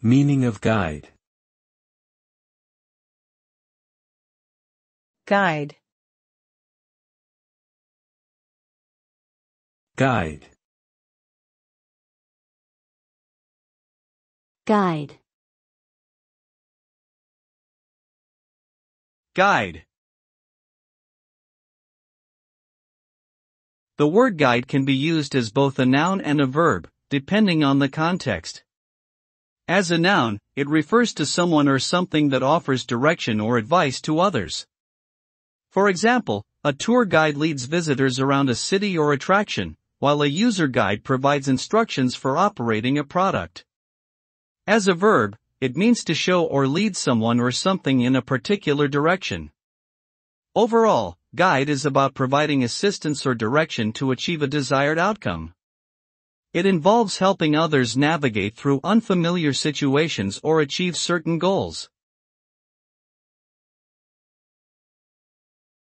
Meaning of guide. guide, Guide. guide, Guide. The word guide can be used as both a noun and a verb, depending on the context. As a noun, it refers to someone or something that offers direction or advice to others. For example, a tour guide leads visitors around a city or attraction, while a user guide provides instructions for operating a product. As a verb, it means to show or lead someone or something in a particular direction. Overall, guide is about providing assistance or direction to achieve a desired outcome. It involves helping others navigate through unfamiliar situations or achieve certain goals.